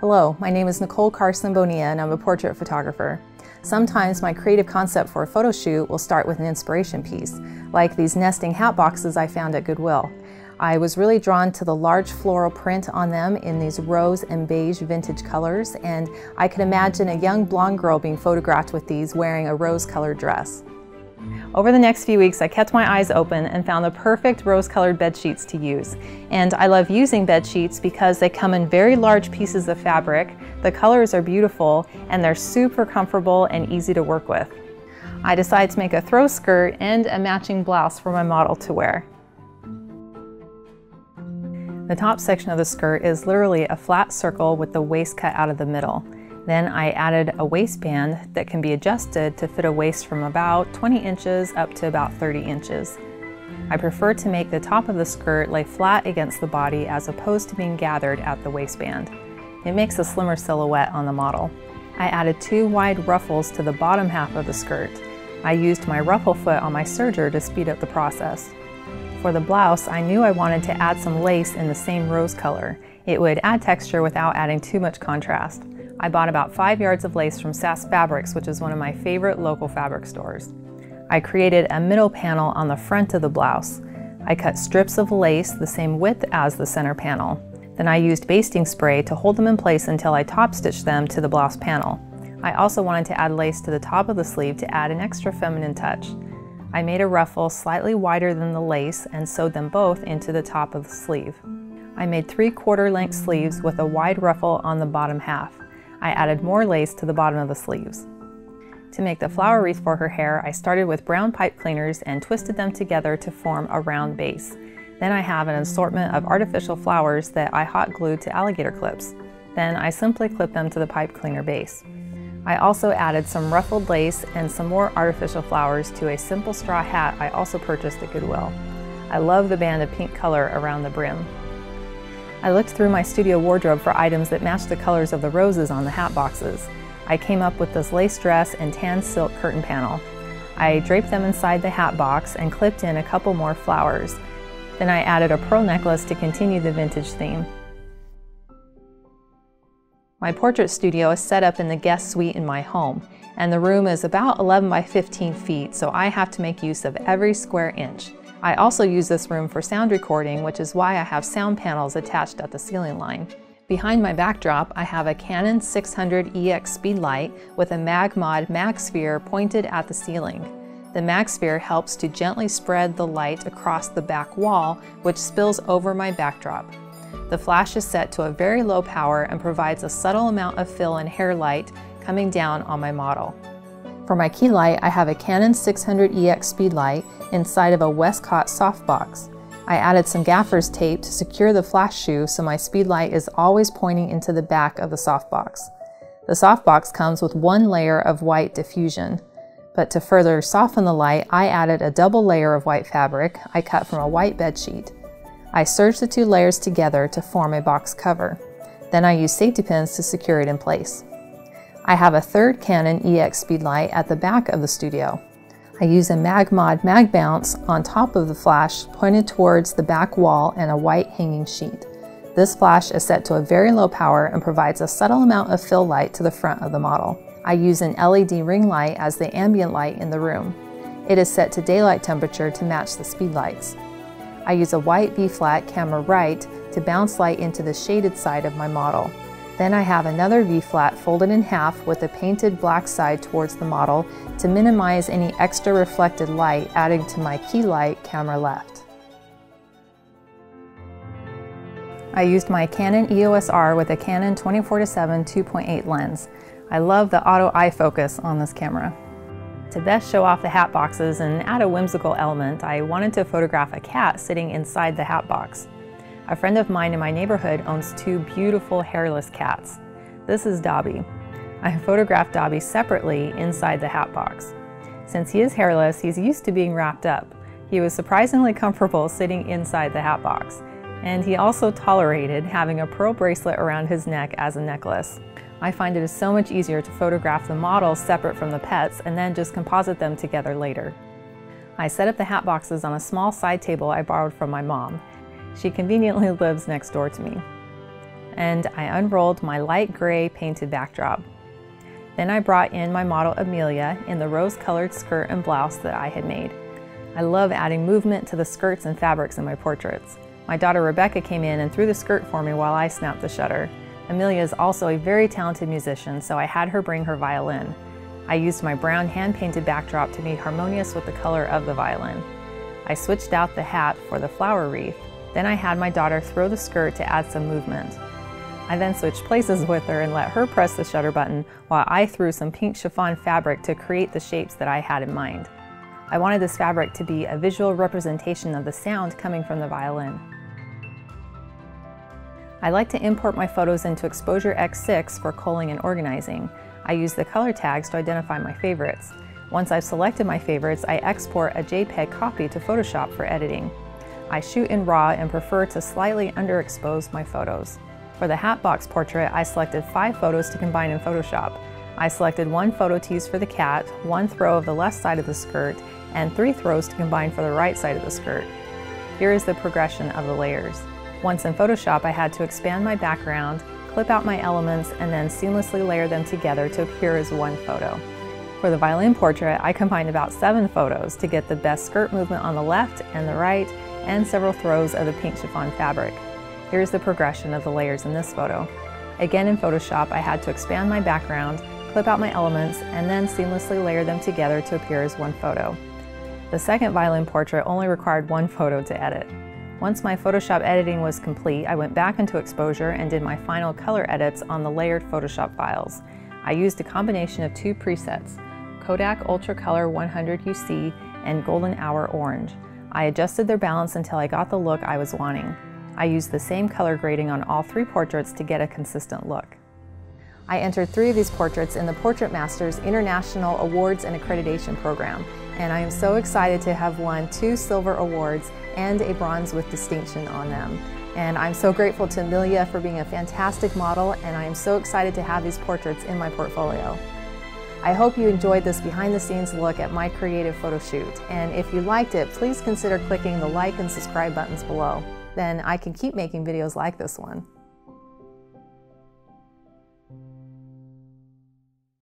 Hello, my name is Nicole Carson Bonilla and I'm a portrait photographer. Sometimes my creative concept for a photo shoot will start with an inspiration piece, like these nesting hat boxes I found at Goodwill. I was really drawn to the large floral print on them in these rose and beige vintage colors, and I could imagine a young blonde girl being photographed with these wearing a rose-colored dress. Over the next few weeks, I kept my eyes open and found the perfect rose-colored bed sheets to use. And I love using bed sheets because they come in very large pieces of fabric, the colors are beautiful, and they're super comfortable and easy to work with. I decided to make a throw skirt and a matching blouse for my model to wear. The top section of the skirt is literally a flat circle with the waist cut out of the middle. Then I added a waistband that can be adjusted to fit a waist from about 20 inches up to about 30 inches. I prefer to make the top of the skirt lay flat against the body as opposed to being gathered at the waistband. It makes a slimmer silhouette on the model. I added two wide ruffles to the bottom half of the skirt. I used my ruffle foot on my serger to speed up the process. For the blouse, I knew I wanted to add some lace in the same rose color. It would add texture without adding too much contrast. I bought about five yards of lace from SAS Fabrics, which is one of my favorite local fabric stores. I created a middle panel on the front of the blouse. I cut strips of lace the same width as the center panel. Then I used basting spray to hold them in place until I top stitched them to the blouse panel. I also wanted to add lace to the top of the sleeve to add an extra feminine touch. I made a ruffle slightly wider than the lace and sewed them both into the top of the sleeve. I made three quarter length sleeves with a wide ruffle on the bottom half. I added more lace to the bottom of the sleeves. To make the flower wreath for her hair, I started with brown pipe cleaners and twisted them together to form a round base. Then I have an assortment of artificial flowers that I hot glued to alligator clips. Then I simply clip them to the pipe cleaner base. I also added some ruffled lace and some more artificial flowers to a simple straw hat I also purchased at Goodwill. I love the band of pink color around the brim. I looked through my studio wardrobe for items that matched the colors of the roses on the hat boxes. I came up with this lace dress and tan silk curtain panel. I draped them inside the hat box and clipped in a couple more flowers. Then I added a pearl necklace to continue the vintage theme. My portrait studio is set up in the guest suite in my home, and the room is about 11 by 15 feet, so I have to make use of every square inch. I also use this room for sound recording, which is why I have sound panels attached at the ceiling line. Behind my backdrop, I have a Canon 600 EX speedlight with a MagMod MagSphere pointed at the ceiling. The MagSphere helps to gently spread the light across the back wall, which spills over my backdrop. The flash is set to a very low power and provides a subtle amount of fill and hair light coming down on my model. For my key light, I have a Canon 600EX speedlight inside of a Westcott softbox. I added some gaffer's tape to secure the flash shoe so my speedlight is always pointing into the back of the softbox. The softbox comes with one layer of white diffusion, but to further soften the light, I added a double layer of white fabric I cut from a white bed sheet. I serged the two layers together to form a box cover. Then I used safety pins to secure it in place. I have a third Canon EX speedlight at the back of the studio. I use a MagMod Mag Bounce on top of the flash pointed towards the back wall and a white hanging sheet. This flash is set to a very low power and provides a subtle amount of fill light to the front of the model. I use an LED ring light as the ambient light in the room. It is set to daylight temperature to match the speedlights. I use a white V-flat camera right to bounce light into the shaded side of my model. Then I have another V-flat folded in half with a painted black side towards the model to minimize any extra reflected light adding to my key light camera left. I used my Canon EOS R with a Canon 24-7 2.8 lens. I love the auto eye focus on this camera. To best show off the hat boxes and add a whimsical element, I wanted to photograph a cat sitting inside the hat box. A friend of mine in my neighborhood owns two beautiful hairless cats. This is Dobby. I photographed Dobby separately inside the hat box. Since he is hairless, he's used to being wrapped up. He was surprisingly comfortable sitting inside the hat box, and he also tolerated having a pearl bracelet around his neck as a necklace. I find it is so much easier to photograph the models separate from the pets and then just composite them together later. I set up the hat boxes on a small side table I borrowed from my mom. She conveniently lives next door to me. and I unrolled my light gray painted backdrop. Then I brought in my model Amelia in the rose-colored skirt and blouse that I had made. I love adding movement to the skirts and fabrics in my portraits. My daughter Rebecca came in and threw the skirt for me while I snapped the shutter. Amelia is also a very talented musician, so I had her bring her violin. I used my brown hand-painted backdrop to be harmonious with the color of the violin. I switched out the hat for the flower wreath. Then I had my daughter throw the skirt to add some movement. I then switched places with her and let her press the shutter button while I threw some pink chiffon fabric to create the shapes that I had in mind. I wanted this fabric to be a visual representation of the sound coming from the violin. I like to import my photos into Exposure X6 for culling and organizing. I use the color tags to identify my favorites. Once I've selected my favorites, I export a JPEG copy to Photoshop for editing. I shoot in RAW and prefer to slightly underexpose my photos. For the Hatbox portrait, I selected five photos to combine in Photoshop. I selected one photo to use for the cat, one throw of the left side of the skirt, and three throws to combine for the right side of the skirt. Here is the progression of the layers. Once in Photoshop, I had to expand my background, clip out my elements, and then seamlessly layer them together to appear as one photo. For the violin portrait, I combined about seven photos to get the best skirt movement on the left and the right, and several throws of the pink chiffon fabric. Here's the progression of the layers in this photo. Again in Photoshop, I had to expand my background, clip out my elements, and then seamlessly layer them together to appear as one photo. The second violin portrait only required one photo to edit. Once my Photoshop editing was complete, I went back into exposure and did my final color edits on the layered Photoshop files. I used a combination of two presets, Kodak Ultra Color 100 UC and Golden Hour Orange. I adjusted their balance until I got the look I was wanting. I used the same color grading on all three portraits to get a consistent look. I entered three of these portraits in the Portrait Masters International Awards and Accreditation Program, and I am so excited to have won two silver awards and a bronze with distinction on them. And I'm so grateful to Amelia for being a fantastic model, and I am so excited to have these portraits in my portfolio. I hope you enjoyed this behind the scenes look at my creative photo shoot, and if you liked it, please consider clicking the like and subscribe buttons below then I can keep making videos like this one.